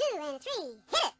two, and three. Hit it!